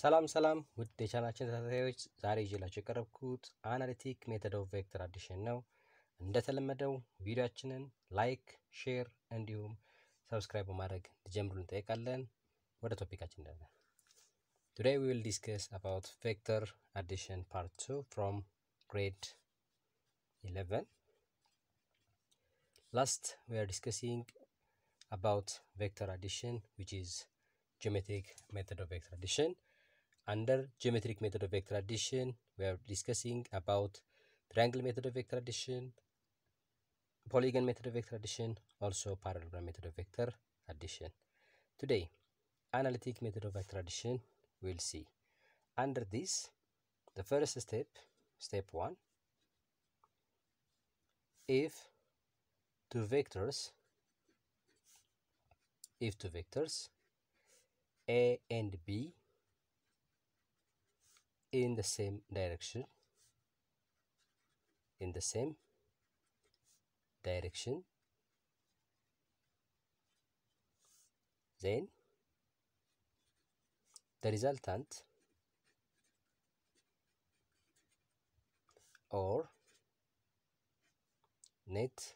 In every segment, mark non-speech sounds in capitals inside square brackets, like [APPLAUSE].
ሰላም ሰላም ውድ የቻናችን ተከታታዮች ዛሬ ይዤላችሁ የቀረብኩት አናሊቲክ ሜተድ ኦፍ ቬክተር አዲሽን ነው። እንደተለመደው ቪዲዮችንን ላይክ፣ ሼር እንዲሁም ሰብስክራይብ በማድረግ እንዲጀምሩ እንጠይቃለን። ወደ ቶፒካችን እንዳለን ቱዴይ ዊ ዊል ዲስከስ አባውት ቬክተር አዲሽን ፓርት ቱ ፍሮም ግሬድ 11 ላስት ዊ አር ዲስከሲንግ about vector addition which is geometric method of vector addition under geometric method of vector addition we are discussing about triangle method of vector addition polygon method of vector addition also parallelogram method of vector addition. Today analytic method of vector addition we'll see. Under this the first step step 1 if two vectors if two vectors a and b in the same direction in the same direction then the resultant or net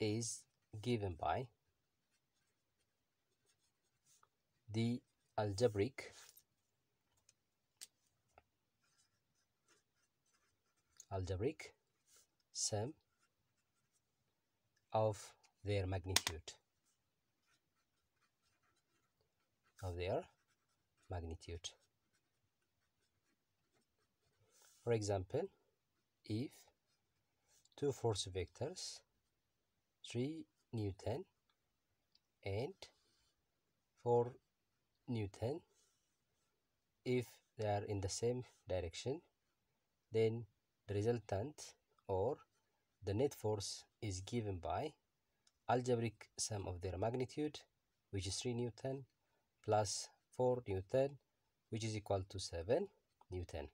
is given by the algebraic algebraic sum of their magnitude. Of their magnitude. For example if two force vectors 3 Newton and 4 Newton if they are in the same direction then the resultant or the net force is given by algebraic sum of their magnitude which is 3 Newton plus 4 Newton which is equal to 7 Newton.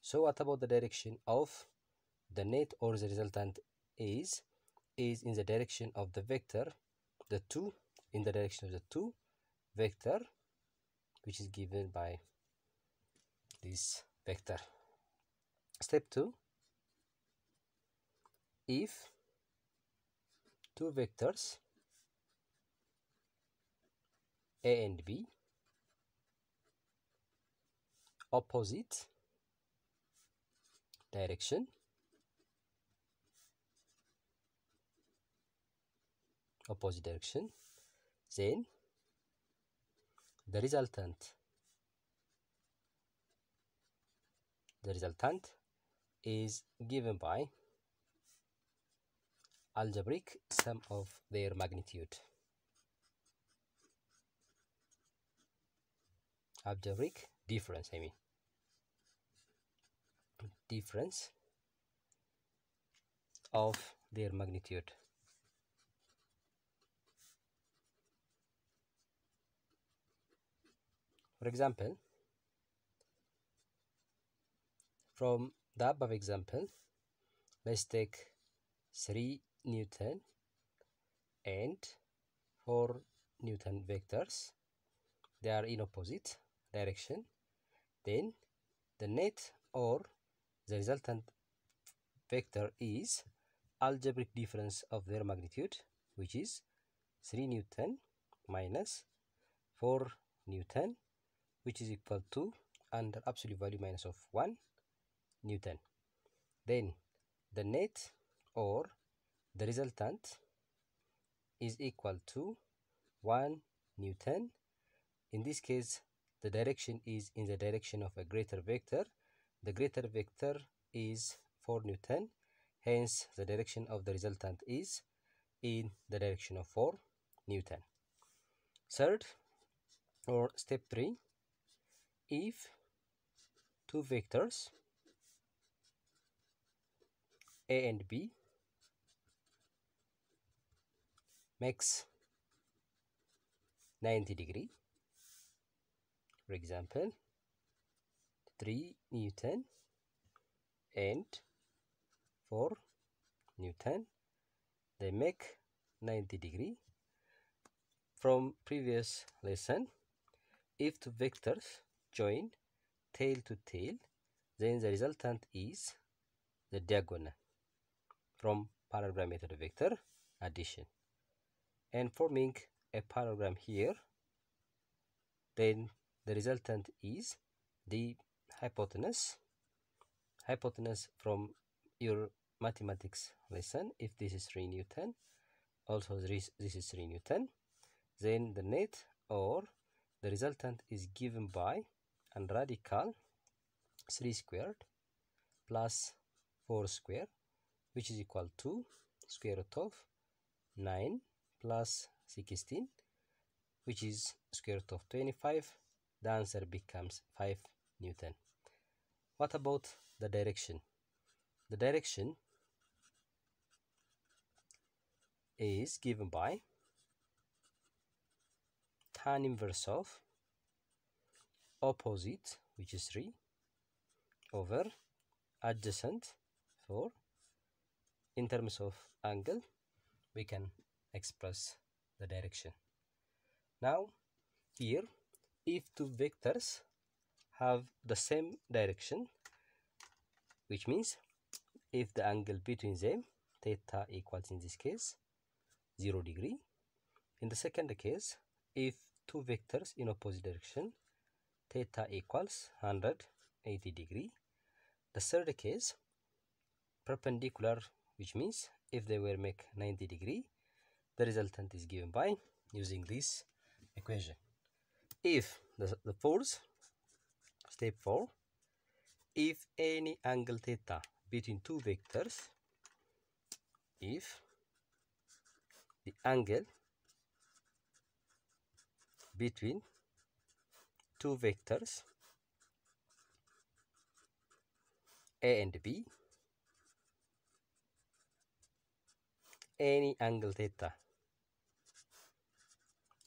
So what about the direction of the net or the resultant is is in the direction of the vector the 2 in the direction of the 2 vector which is given by this vector step 2 if two vectors a and b opposite direction opposite direction then the resultant the resultant is given by algebraic sum of their magnitude. Algebraic difference i mean. Difference of their magnitude. For example, from the above example, let's take 3 Newton and 4 Newton vectors. They are in opposite direction. Then the net or the resultant vector is algebraic difference of their magnitude, which is 3 Newton minus 4 Newton which is equal to under absolute value minus of 1 Newton. Then the net or the resultant is equal to 1 Newton. In this case, the direction is in the direction of a greater vector. The greater vector is 4 Newton. Hence, the direction of the resultant is in the direction of 4 Newton. Third, or step 3, if two vectors a and b. Makes 90 degree. For example 3 newton and 4 newton. They make 90 degree. From previous lesson if two vectors join tail to tail then the resultant is the diagonal from parallelogram method vector addition. And forming a parallelogram here then the resultant is the hypotenuse hypotenuse from your mathematics lesson if this is 3 newton also this, this is 3 newton then the net or the resultant is given by and radical 3 squared plus 4 square which is equal to square root of 9 plus 16 which is square root of 25 the answer becomes 5 newton. What about the direction? The direction is given by tan inverse of opposite which is 3 over adjacent 4 in terms of angle we can express the direction. Now here if two vectors have the same direction which means if the angle between them theta equals in this case 0 degree. In the second case if two vectors in opposite direction theta equals 180 degree. The third case perpendicular which means if they were make 90 degree the resultant is given by using this equation. If the, the fourth step 4 if any angle theta between two vectors if the angle between two vectors a and b any angle theta.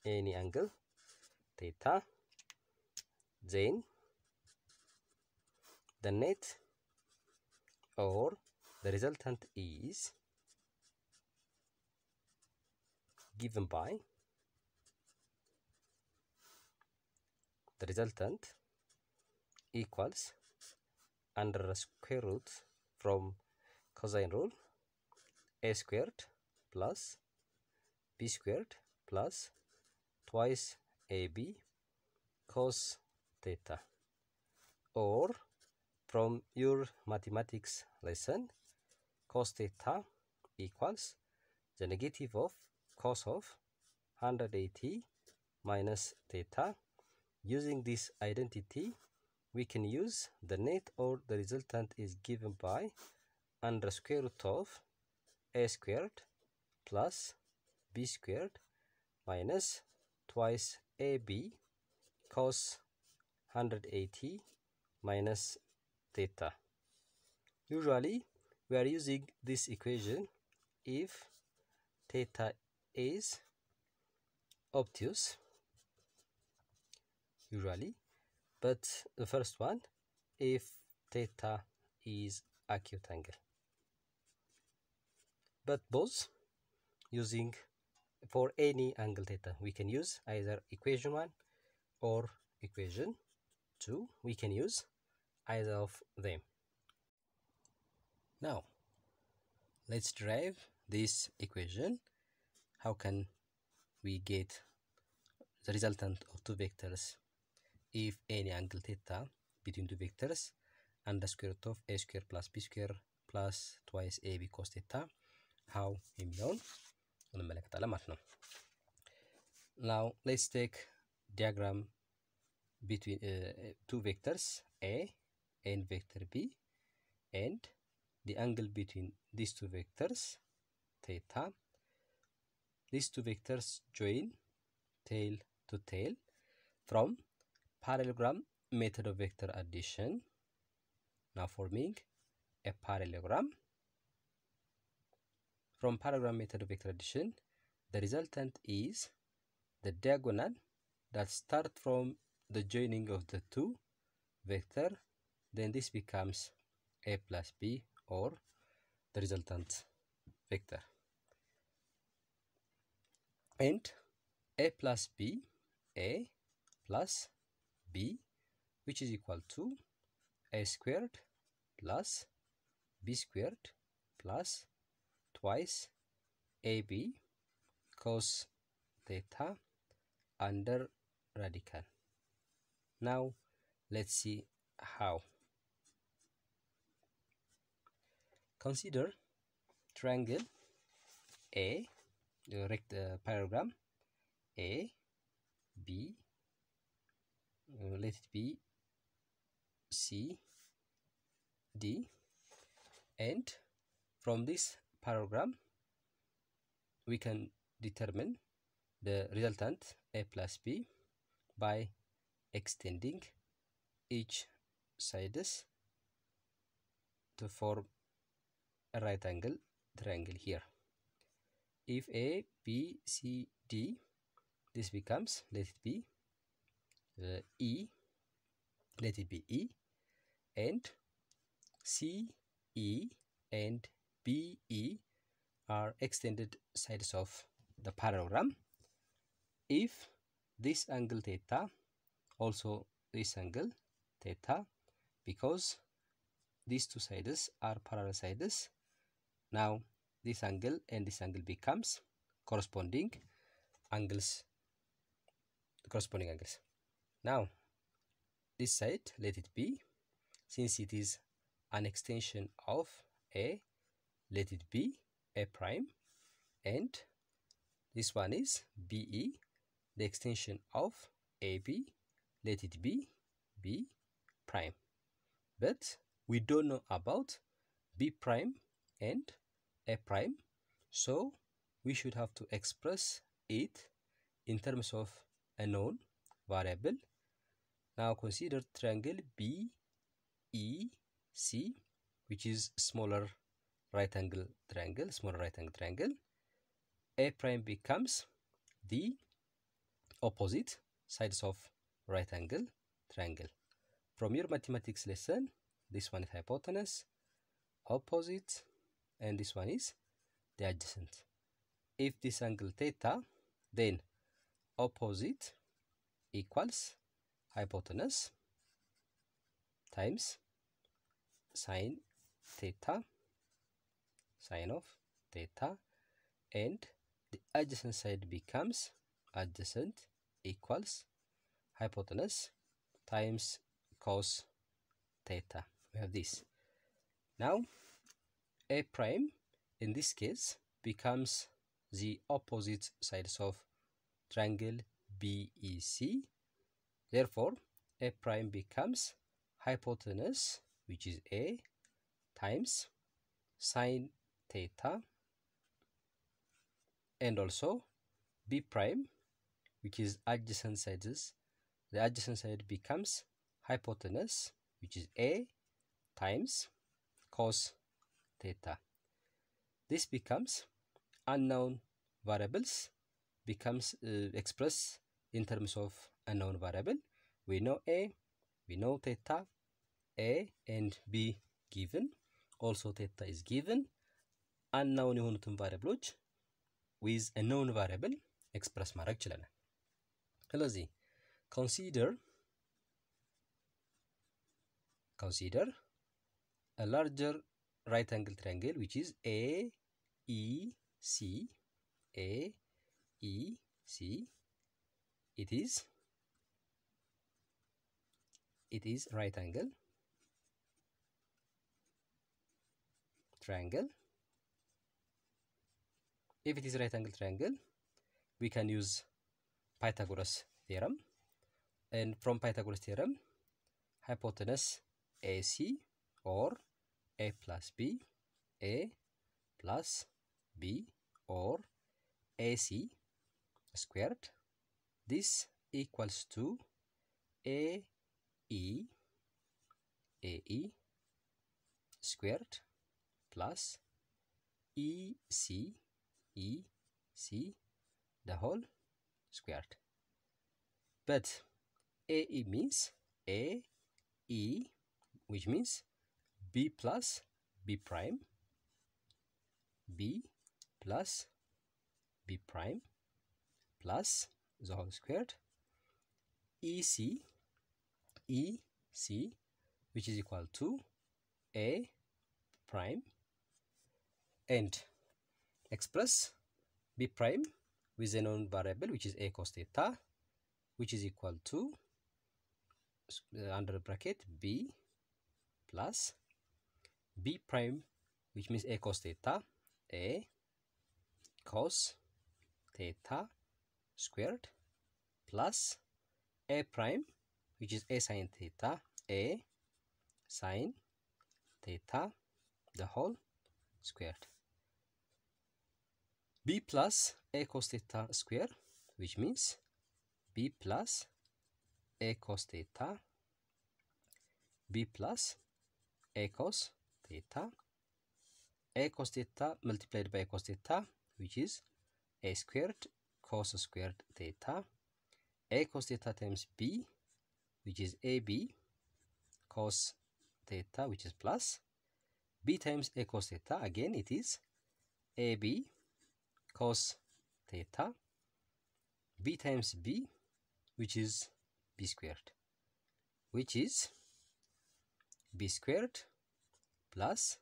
Any angle theta. Then the net or the resultant is given by the resultant equals under the square root from cosine rule a squared plus b squared plus twice ab cos theta. Or from your mathematics lesson cos theta equals the negative of cos of 180 minus theta. Using this identity we can use the net or the resultant is given by under square root of a squared plus b squared minus twice ab cos 180 minus theta. Usually we are using this equation if theta is obtuse usually but the first one if theta is acute angle but both using for any angle theta we can use either equation 1 or equation 2 we can use either of them. Now let's derive this equation. How can we get the resultant of two vectors if any angle theta between two vectors and the square root of a square plus b square plus twice ab cos theta? How am known እንመለከታለን ማለት ነው። now let's take diagram between uh, two vectors a and vector b and the angle between these two vectors theta these two vectors join tail to tail from parallelogram method of vector addition now forming a parallelogram from parallelogram method of vector addition the resultant is the diagonal that start from the joining of the two vector then this becomes a plus b or the resultant vector. And a plus b a plus b which is equal to a squared plus b squared plus twice ab cos theta under radical. Now let's see how. Consider triangle A, the rect uh, parallelogram A, B, uh, let it be C, D, and from this parallelogram we can determine the resultant a plus b by extending each sides to form a right angle triangle here. If A, B, C, D, this becomes, let it be uh, E, let it be E, and C, E, and B, E are extended sides of the parallelogram. If this angle theta, also this angle theta, because these two sides are parallel sides, now this angle and this angle becomes corresponding angles, corresponding angles. Now this side, let it be, since it is an extension of A, let it be A prime, and this one is BE, the extension of AB, let it be B prime. But we don't know about B prime and A prime, so we should have to express it in terms of a known variable. Now consider triangle BEC, which is smaller right angle triangle, small right angle triangle. A prime becomes the opposite sides of right angle triangle. From your mathematics lesson, this one is hypotenuse, opposite, and this one is the adjacent. If this angle theta, then opposite equals hypotenuse times sine theta, sine of theta, and the adjacent side becomes adjacent equals hypotenuse times cos theta. We have this. Now, A prime in this case becomes the opposite sides of triangle BEC. Therefore, A prime becomes hypotenuse, which is A, times sine theta, and also B prime, which is adjacent sides. The adjacent side becomes hypotenuse, which is A times cos theta. This becomes unknown variables becomes uh, expressed in terms of unknown variable. We know A, we know theta, A and B given. Also theta is given. Unknown የሆኑትን ቫሪያብሎች ዊዝ known variable ኤክስፕረስ ማድረግ ችለናል። ስለዚህ consider consider a larger right angle triangle which is A E C A E C it is it is right angle triangle if it is right angle triangle we can use Pythagoras theorem. And from Pythagoras theorem hypotenuse AC or A plus B A plus B or AC squared. This equals to AE AE squared plus EC EC the whole squared. But AE means AE which means B plus B prime B plus B prime plus the whole squared. EC EC which is equal to A prime and express B prime with a known variable which is A cos theta which is equal to uh, under bracket B plus B prime which means A cos theta A cos theta squared plus A prime which is A sine theta A sine theta the whole squared b plus a cos theta square which means b plus a cos theta b plus a cos theta a cos theta multiplied by a cos theta which is a squared cos squared theta a cos theta times b which is ab cos theta which is plus b times a cos theta again it is ab cos theta b times b which is b squared which is b squared plus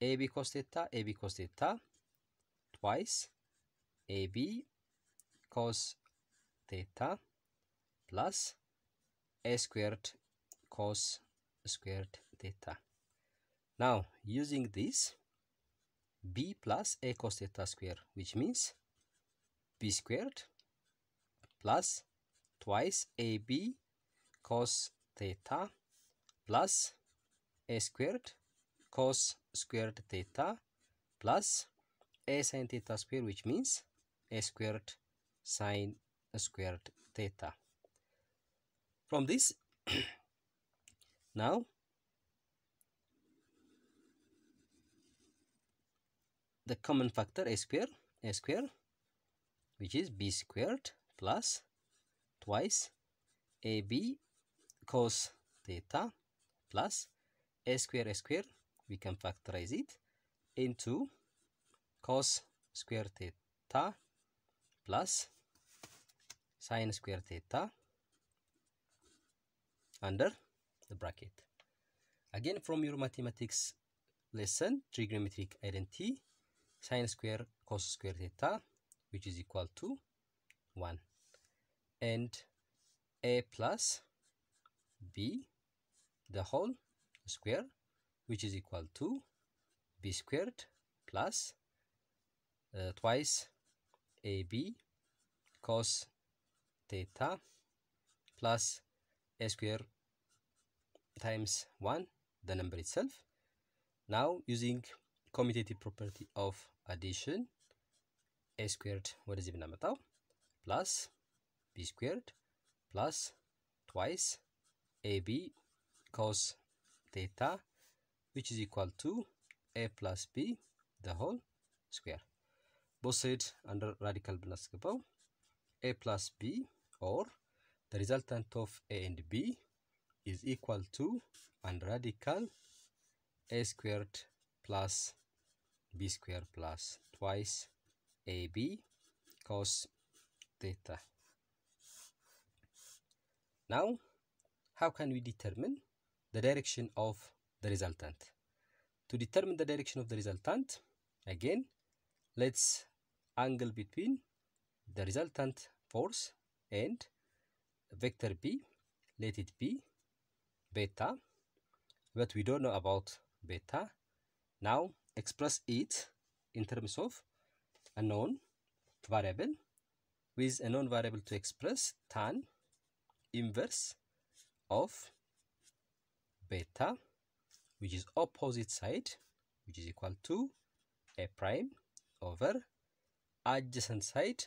ab cos theta ab cos theta twice ab cos theta plus a squared cos squared theta. Now using this b plus a cos theta square which means b squared plus twice ab cos theta plus a squared cos squared theta plus a sin theta square which means a squared sine squared theta. From this [CLEARS THROAT] now the common factor a square a square which is b squared plus twice ab cos theta plus a square a square we can factorize it into cos square theta plus sine square theta under the bracket. Again, from your mathematics lesson, trigonometric identity, sine square cos square theta, which is equal to 1. And a plus b, the whole square, which is equal to b squared plus uh, twice ab cos theta plus a square times 1 the number itself now using commutative property of addition a squared ወደዚህ ብናመጣው plus b squared plus twice ab cos theta which is equal to a plus b the whole square both side under radical ብናስገባው a plus b or the resultant of a and b is equal to and radical a squared plus b squared plus twice ab cos theta. Now, how can we determine the direction of the resultant? To determine the direction of the resultant, again, let's angle between the resultant force and vector b, let it be beta, but we don't know about beta. Now express it in terms of a known variable with a known variable to express tan inverse of beta which is opposite side which is equal to a prime over adjacent side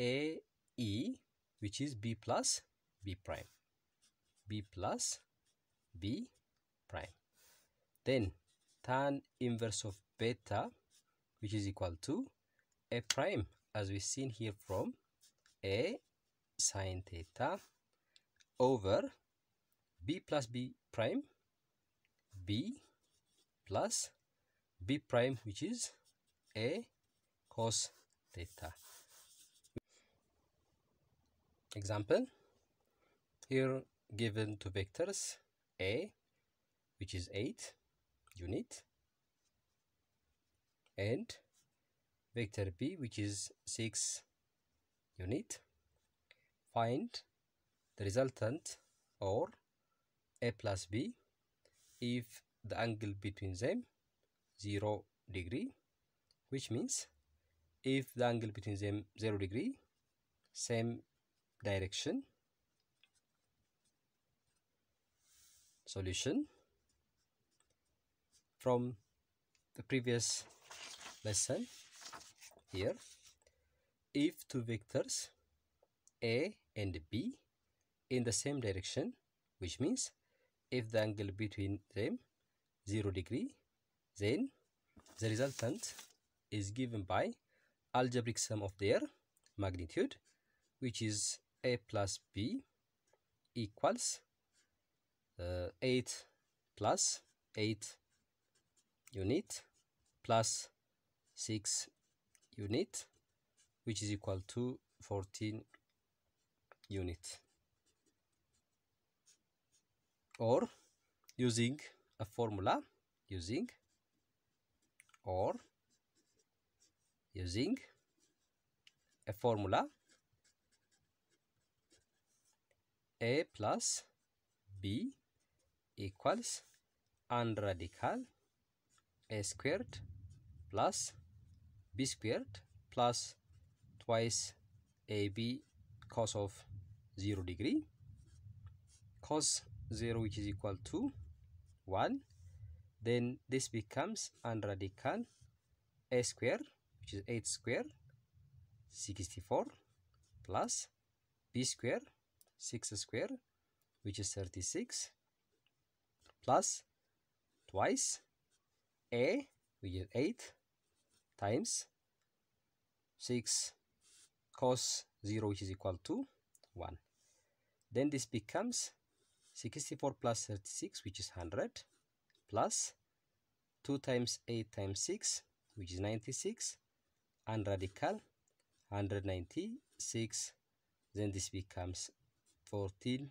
a e which is b plus b prime. B plus b prime. Then tan inverse of beta which is equal to a prime as we've seen here from a sine theta over b plus b prime b plus b prime which is a cos theta. Example here given two vectors a which is 8 unit. And vector b which is 6 unit. Find the resultant or a plus b if the angle between them 0 degree which means if the angle between them 0 degree same direction. Solution from the previous lesson here. If two vectors a and b in the same direction which means if the angle between them 0 degree then the resultant is given by algebraic sum of their magnitude which is a plus b equals uh, 8 plus 8 unit plus 6 unit which is equal to 14 unit. Or using a formula using or using a formula a plus b equals and radical a squared plus b squared plus twice ab cos of 0 degree. Cos 0 which is equal to 1 then this becomes and radical a square which is 8 square 64 plus b square 6 square which is 36 plus twice a which is 8 times 6 cos 0 which is equal to 1 then this becomes 64 plus 36 which is 100 plus 2 times 8 times 6 which is 96 and radical 196 then this becomes 14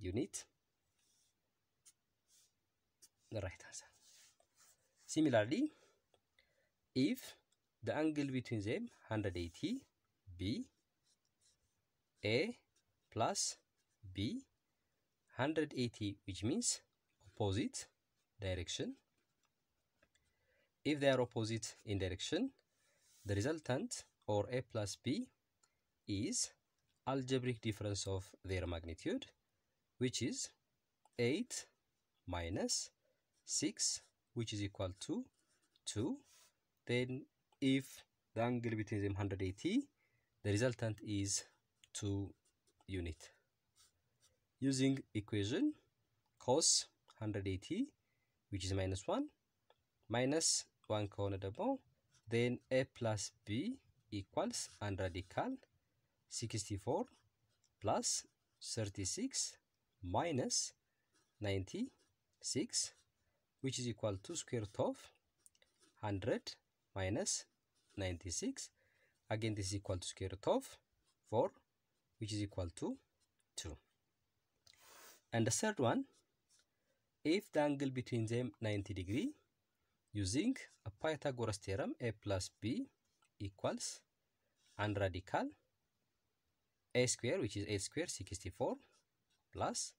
unit. The right answer similarly if the angle between them 180 b a plus b 180 which means opposite direction. If they are opposite in direction the resultant or a plus b is algebraic difference of their magnitude which is 8 minus 6 which is equal to 2 then if the angle between them 180 the resultant is 2 unit using equation cos 180 which is minus 1 minus 1 ከሆነ ደግሞ then a plus b equals and radical 64 plus 36 minus 96 which is equal to square root of 100 minus 96 again this is equal to square root of 4 which is equal to 2 and the third one if the angle between them 90 degree using a Pythagoras theorem a plus b equals and radical a square which is 8 square 64 plus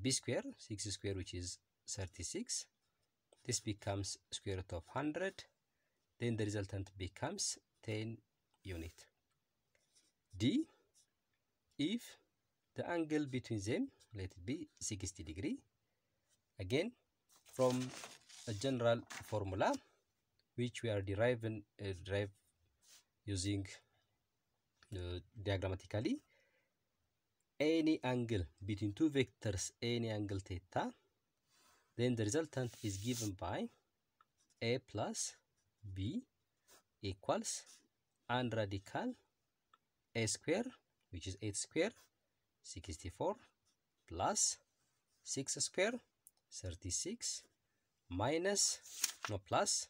b square 6 square which is 36 this becomes square root of 100 then the resultant becomes 10 unit. D if the angle between them let it be 60 degree. Again from a general formula which we are deriving uh, derive using uh, diagrammatically any angle between two vectors any angle theta then the resultant is given by a plus b equals and radical a square which is 8 square 64 plus 6 square 36 minus no plus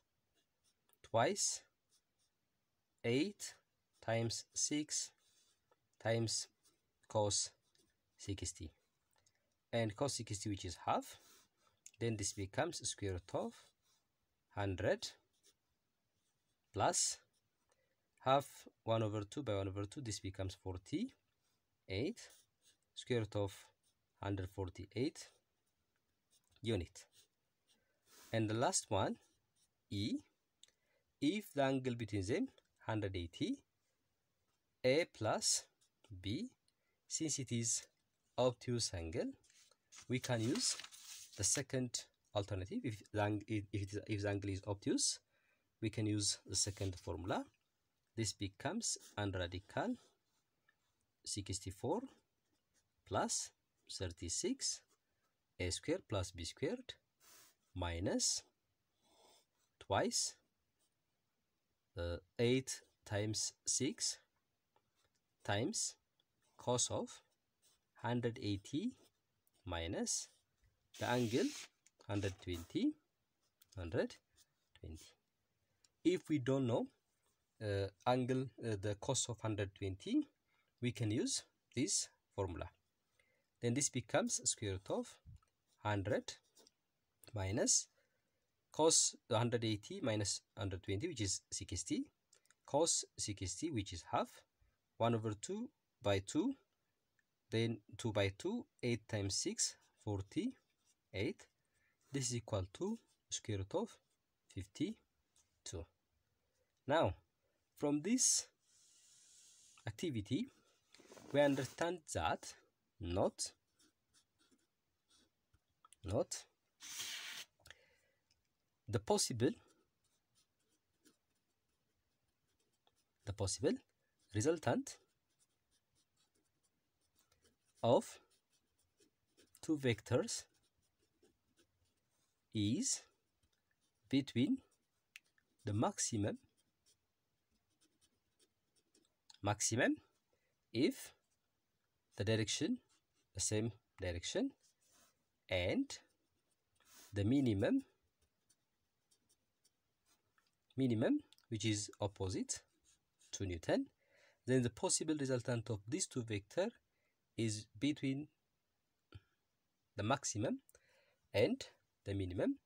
twice 8 times 6 times cos 60 and cos 60 which is half then this becomes square root of 100 plus half 1 over 2 by 1 over 2 this becomes 48 square root of 148 unit. And the last one e if the angle between them 180 a plus b since it is obtuse angle we can use the second alternative if the, if, if the angle is obtuse we can use the second formula. This becomes under radical 64 plus 36 a squared plus b squared minus twice uh, 8 times 6 times cos of 180 minus the angle 120 120 if we don't know uh, angle uh, the cos of 120 we can use this formula. Then this becomes square root of 100 minus cos 180 minus 120 which is 60 cos 60 which is half 1 over 2 by 2 then 2 by 2 8 times 6 48 this is equal to square root of 52 now from this activity we understand that not not the possible the possible resultant of two vectors is between the maximum maximum if the direction the same direction and the minimum minimum which is opposite to Newton then the possible resultant of these two vector is between the maximum and the minimum